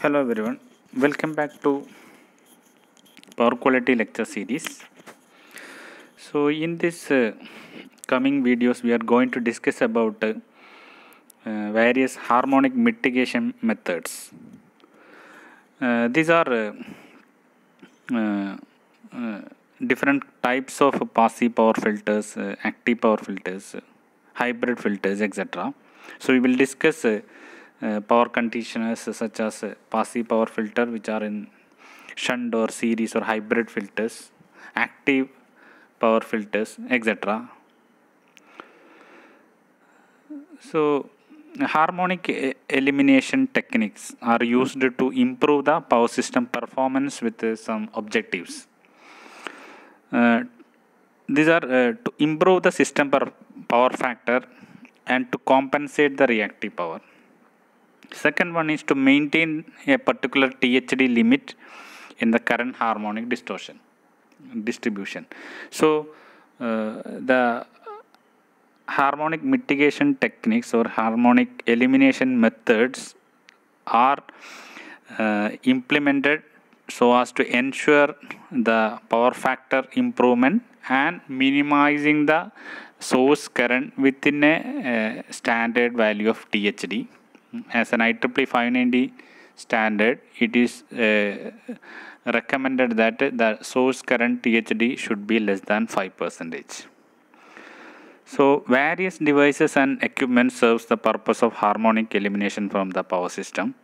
Hello everyone, welcome back to Power Quality lecture series. So in this uh, coming videos we are going to discuss about uh, uh, various harmonic mitigation methods. Uh, these are uh, uh, different types of passive power filters, active power filters, hybrid filters, etc. So we will discuss uh, power conditioners such as passive power filter, which are in shunt or series or hybrid filters, active power filters, etc. So harmonic elimination techniques are used to improve the power system performance with uh, some objectives. Uh, these are uh, to improve the system power factor and to compensate the reactive power. Second one is to maintain a particular THD limit in the current harmonic distortion distribution. So uh, the harmonic mitigation techniques or harmonic elimination methods are uh, implemented so as to ensure the power factor improvement and minimizing the source current within a, uh, standard value of THD. As an IEEE 519 standard, it is uh, recommended that the source current THD should be less than 5 percentage. So various devices and equipment serves the purpose of harmonic elimination from the power system.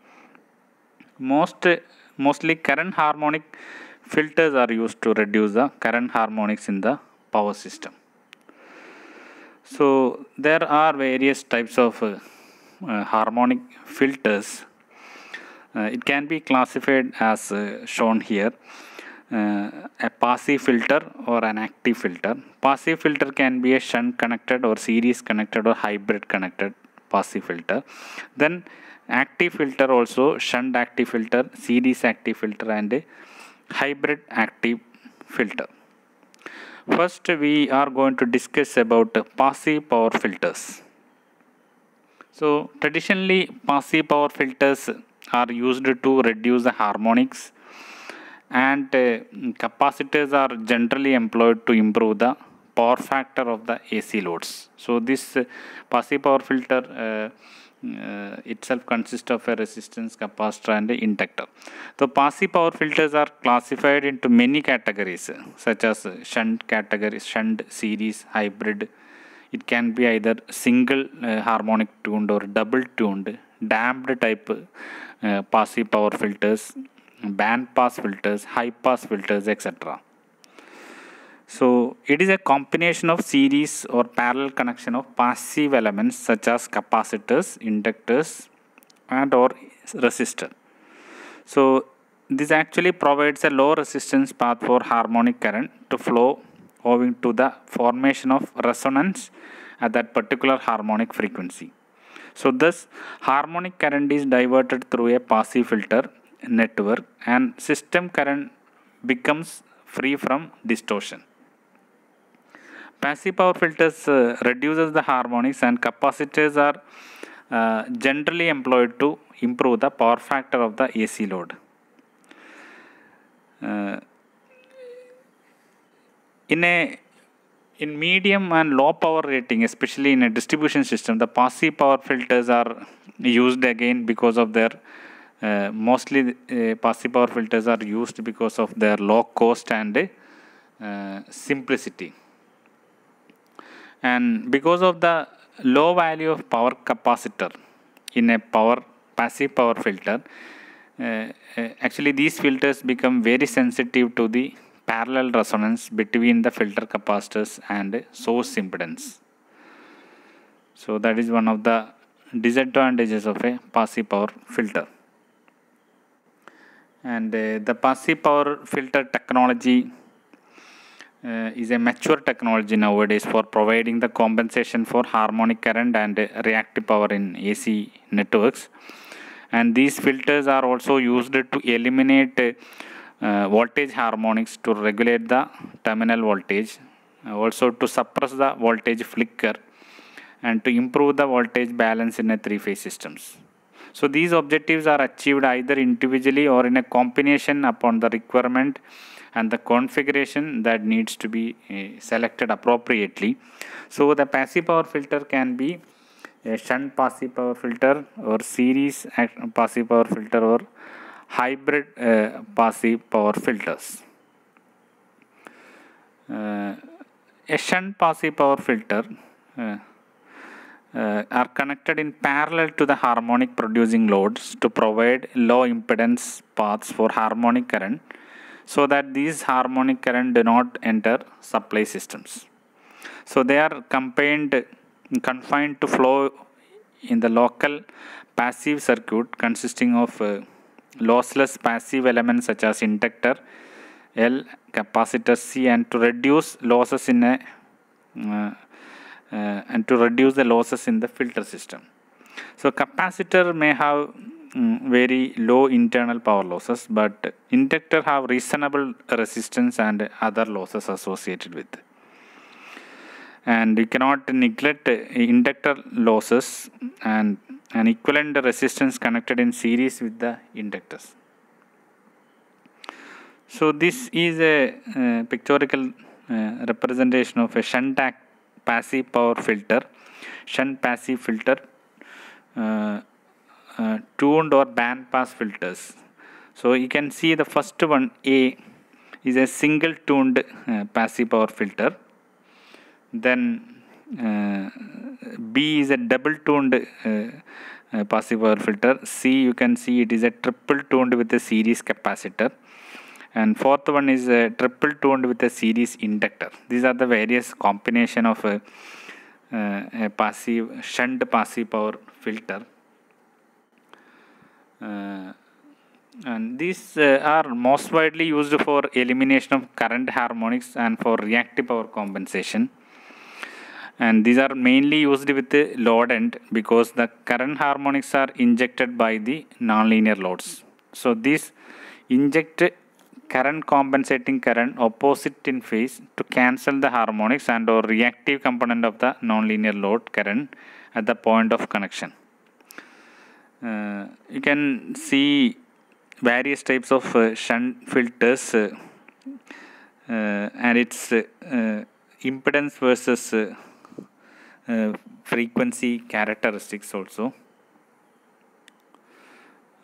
Most mostly current harmonic filters are used to reduce the current harmonics in the power system. So there are various types of uh, uh, harmonic filters. Uh, it can be classified as uh, shown here. Uh, a passive filter or an active filter. Passive filter can be a shunt connected or series connected or hybrid connected passive filter. Then active filter also shunt active filter, series active filter and a hybrid active filter. First we are going to discuss about passive power filters. So traditionally passive power filters are used to reduce the harmonics and uh, capacitors are generally employed to improve the power factor of the AC loads. So this uh, passive power filter uh, uh, itself consists of a resistance capacitor and a inductor. So passive power filters are classified into many categories such as shunt category, shunt series, hybrid. It can be either single uh, harmonic tuned or double tuned, damped type uh, passive power filters, band pass filters, high pass filters, etc. So it is a combination of series or parallel connection of passive elements such as capacitors, inductors, and or resistor. So this actually provides a low resistance path for harmonic current to flow owing to the formation of resonance at that particular harmonic frequency. So thus harmonic current is diverted through a passive filter network and system current becomes free from distortion. Passive power filters uh, reduces the harmonics and capacitors are uh, generally employed to improve the power factor of the AC load. Uh, in a in medium and low power rating, especially in a distribution system, the passive power filters are used again because of their uh, mostly uh, passive power filters are used because of their low cost and uh, simplicity. And because of the low value of power capacitor in a power passive power filter uh, uh, actually these filters become very sensitive to the parallel resonance between the filter capacitors and source impedance so that is one of the disadvantages of a passive power filter and uh, the passive power filter technology uh, is a mature technology nowadays for providing the compensation for harmonic current and reactive power in AC networks. And these filters are also used to eliminate uh, voltage harmonics to regulate the terminal voltage, also to suppress the voltage flicker, and to improve the voltage balance in a three-phase systems. So these objectives are achieved either individually or in a combination upon the requirement and the configuration that needs to be uh, selected appropriately. So the passive power filter can be a shunt passive power filter or series passive power filter or hybrid uh, passive power filters. Uh, a shunt passive power filter uh, uh, are connected in parallel to the harmonic producing loads to provide low impedance paths for harmonic current so that these harmonic current do not enter supply systems. So they are confined, confined to flow in the local passive circuit consisting of uh, lossless passive elements such as inductor, L, capacitor C and to reduce losses in a uh, uh, and to reduce the losses in the filter system. So capacitor may have mm, very low internal power losses but inductor have reasonable resistance and other losses associated with and you cannot neglect inductor losses and an equivalent resistance connected in series with the inductors. So this is a uh, pictorial uh, representation of a shunt passive power filter, shunt passive filter, uh, uh, tuned or band pass filters. So you can see the first one A is a single tuned uh, passive power filter. Then B is a double tuned uh, uh, passive power filter. C you can see it is a triple tuned with a series capacitor. And fourth one is a triple tuned with a series inductor. These are the various combination of a, uh, a passive shunt passive power filter. Uh, and these uh, are most widely used for elimination of current harmonics and for reactive power compensation and these are mainly used with the load end because the current harmonics are injected by the nonlinear loads so these inject current compensating current opposite in phase to cancel the harmonics and or reactive component of the nonlinear load current at the point of connection. Uh, you can see various types of uh, shunt filters uh, uh and its uh, uh, impedance versus frequency characteristics also.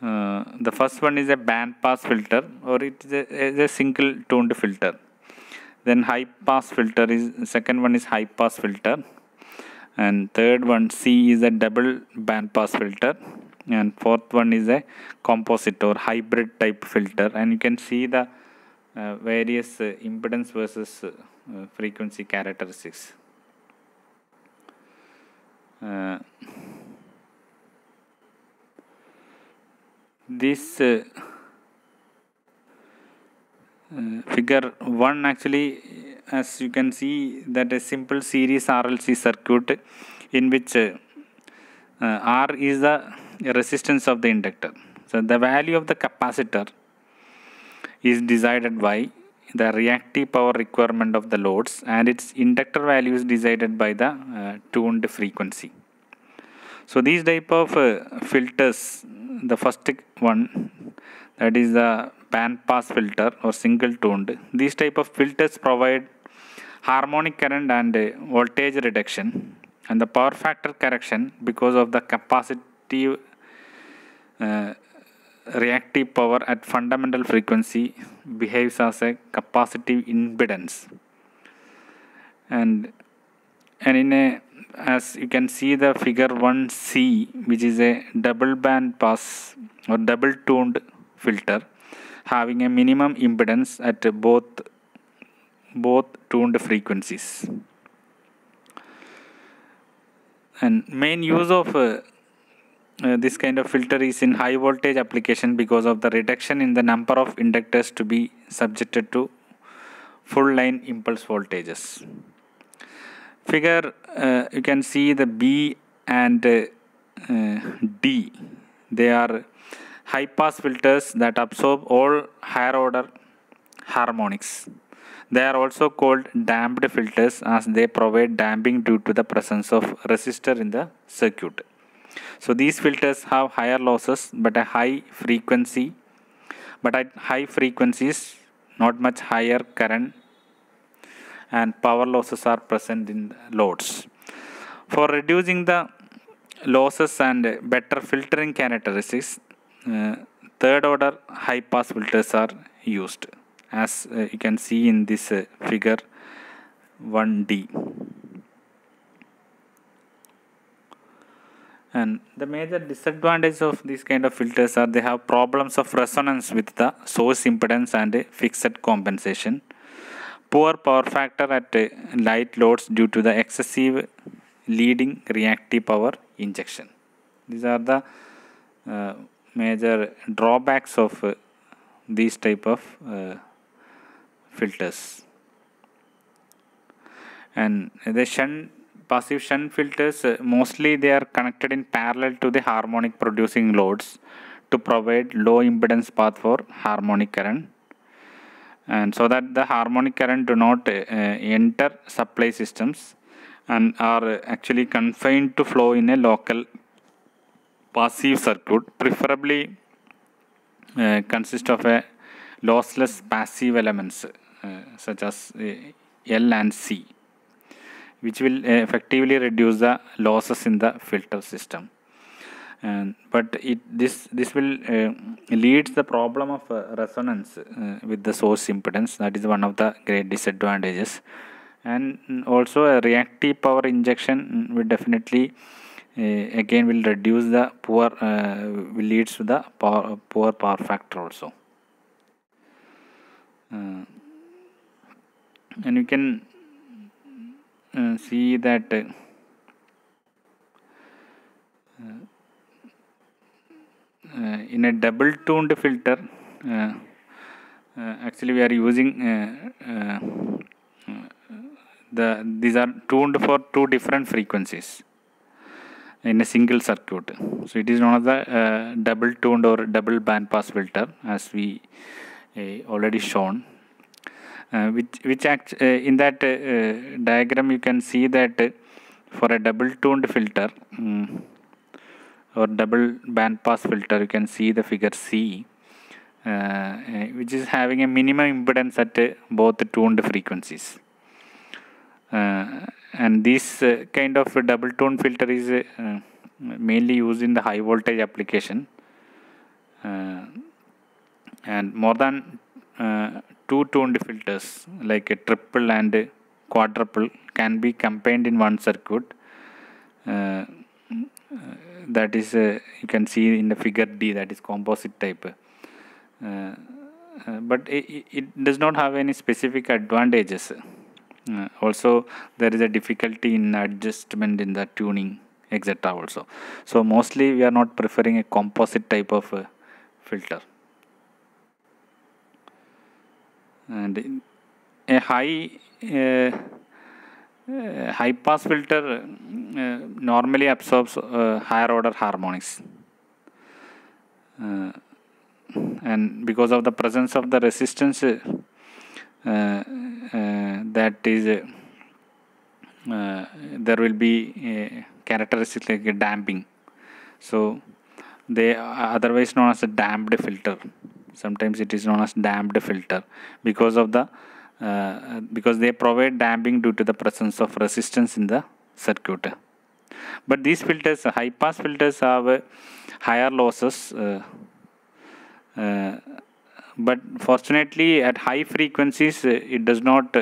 Uh, the first one is a band pass filter or it is a, is a single tuned filter then high pass filter is second one is high pass filter and third one C is a double band pass filter and fourth one is a composite or hybrid type filter and you can see the uh, various uh, impedance versus uh, frequency characteristics. Uh, this uh, uh, figure 1 actually as you can see that a simple series RLC circuit in which uh, R is the resistance of the inductor. So the value of the capacitor is decided by the reactive power requirement of the loads and its inductor value is decided by the uh, tuned frequency. So these type of uh, filters the first one that is the band pass filter or single tuned these type of filters provide harmonic current and voltage reduction and the power factor correction because of the capacitive uh, reactive power at fundamental frequency behaves as a capacitive impedance. And and in a as you can see the figure 1c which is a double band pass or double tuned filter having a minimum impedance at both both tuned frequencies. And main use of uh, uh, this kind of filter is in high voltage application because of the reduction in the number of inductors to be subjected to full line impulse voltages. Figure uh, you can see the B and uh, D. They are high pass filters that absorb all higher order harmonics. They are also called damped filters as they provide damping due to the presence of resistor in the circuit So these filters have higher losses but a high frequency but at high frequencies not much higher current and power losses are present in loads. For reducing the losses and better filtering characteristics, uh, third order high pass filters are used as uh, you can see in this uh, figure 1D. And the major disadvantage of these kind of filters are they have problems of resonance with the source impedance and fixed compensation. Poor power factor at light loads due to the excessive leading reactive power injection. These are the uh, major drawbacks of uh, these type of uh, filters. And the shunt passive shunt filters uh, mostly they are connected in parallel to the harmonic producing loads to provide low impedance path for harmonic current. And so that the harmonic current do not uh, enter supply systems and are actually confined to flow in a local passive circuit preferably uh, consist of a lossless passive elements uh, such as uh, L and C which will effectively reduce the losses in the filter system. And but it this this will uh, leads the problem of uh, resonance uh, with the source impedance. That is one of the great disadvantages. And also a reactive power injection will definitely uh, again will reduce the poor uh, will leads to the power, poor power factor also. Uh, and you can uh, see that uh, uh, in a double tuned filter actually we are using the these are tuned for two different frequencies in a single circuit. So it is one of the uh, double tuned or double band pass filter as we uh, already shown. uh, which which act in that diagram you can see that for a double tuned filter um, or double band pass filter you can see the figure C uh, which is having a minimum impedance at uh, both tuned frequencies. Uh, and this uh, kind of double tone filter is uh, mainly used in the high voltage application. Uh, and more than two tuned filters like a triple and quadruple can be combined in one circuit. Uh, that is uh, you can see in the figure D that is composite type. Uh, but it, it, does not have any specific advantages. Also there is a difficulty in adjustment in the tuning etc also. So mostly we are not preferring a composite type of filter and a high uh, uh, high pass filter uh, normally absorbs higher order harmonics. And because of the presence of the resistance that is there will be a characteristic like a damping. So they are otherwise known as a damped filter sometimes it is known as damped filter. Because of the uh, because they provide damping due to the presence of resistance in the circuit. But these filters high pass filters have higher losses uh, uh, but fortunately at high frequencies it does not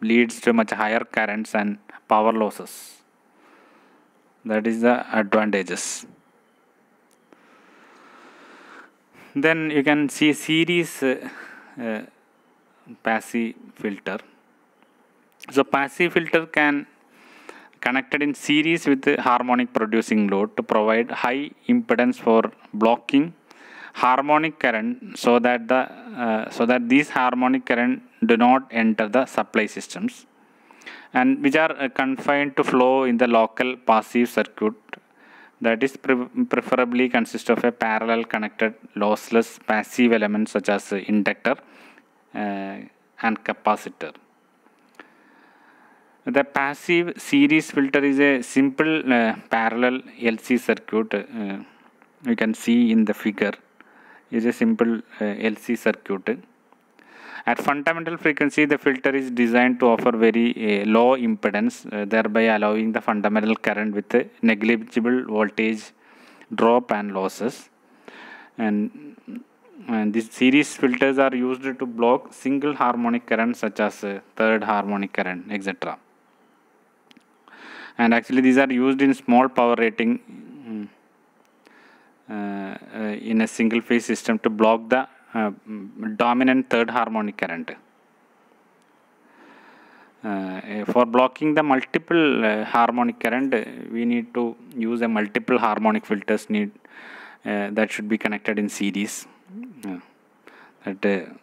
leads to much higher currents and power losses. That is the advantages then you can see series uh, uh, passive filter. So passive filter can connected in series with harmonic producing load to provide high impedance for blocking harmonic current so that the uh, so that these harmonic current do not enter the supply systems and which are uh, confined to flow in the local passive circuit that is pre preferably consist of a parallel connected lossless passive element such as inductor uh, and capacitor The passive series filter is a simple uh, parallel LC circuit. Uh, you can see in the figure is a simple uh, LC circuit. At fundamental frequency, the filter is designed to offer very uh, low impedance, uh, thereby allowing the fundamental current with negligible voltage drop and losses. And, and these series filters are used to block single harmonic current such as uh, third harmonic current, etc. And actually, these are used in small power rating mm, in a single phase system to block the dominant third harmonic current. Uh, for blocking the multiple uh, harmonic current, we need to use a multiple harmonic filters need uh, that should be connected in series. That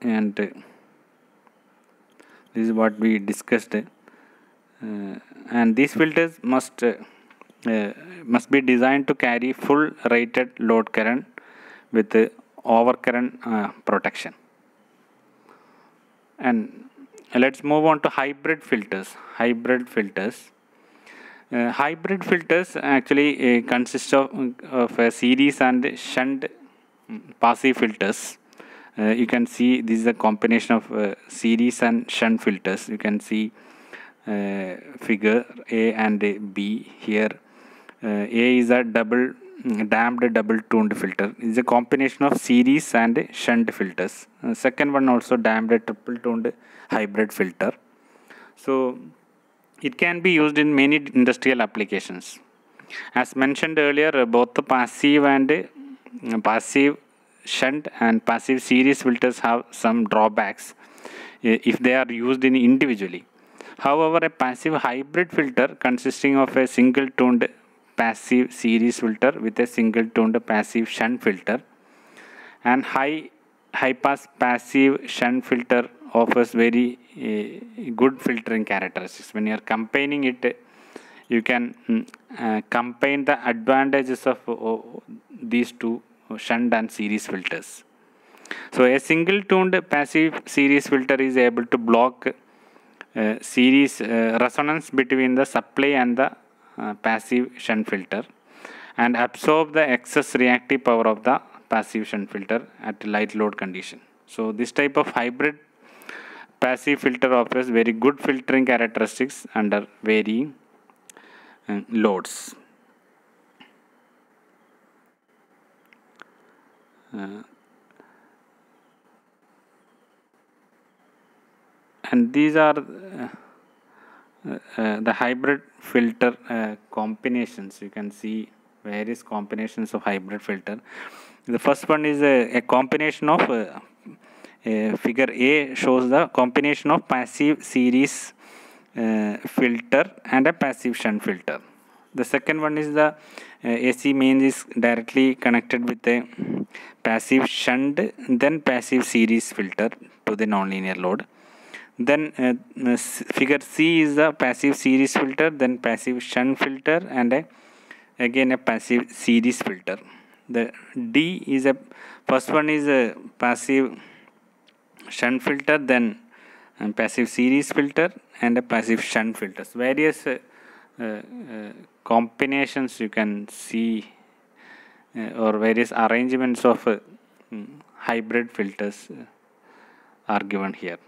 and this is what we discussed. And these filters must uh, must be designed to carry full rated load current with uh, overcurrent uh, protection. And let's move on to hybrid filters. Hybrid filters. Uh, hybrid filters actually uh, consist of, of a series and shunt mm, passive filters. Uh, you can see this is a combination of uh, series and shunt filters. You can see figure A and B here. A is a double mm, damped double tuned filter. It's a combination of series and shunt filters. Uh, second one also damped triple tuned hybrid filter. So it can be used in many industrial applications. As mentioned earlier, uh, both the passive and uh, passive shunt and passive series filters have some drawbacks if they are used in individually. However, a passive hybrid filter consisting of a single tuned passive series filter with a single tuned passive shunt filter. And high high pass passive shunt filter offers very uh, good filtering characteristics. When you are combining it you can mm, uh, combine the advantages of uh, these two shunt and series filters. So a single tuned passive series filter is able to block uh, series uh, resonance between the supply and the uh, passive shunt filter and absorb the excess reactive power of the passive shunt filter at light load condition. So this type of hybrid passive filter offers very good filtering characteristics under varying uh, loads. Uh, and these are uh, uh, the hybrid filter uh, combinations. You can see various combinations of hybrid filter. The first one is a, a combination of uh, figure a shows the combination of passive series uh, filter and a passive shunt filter. The second one is the AC mains is directly connected with a passive shunt then passive series filter to the nonlinear load then uh, figure C is the passive series filter then passive shunt filter and a, again a passive series filter. The D is a first one is a passive shunt filter then a passive series filter and a passive shunt filters various uh, uh, combinations you can see uh, or various arrangements of uh, hybrid filters are given here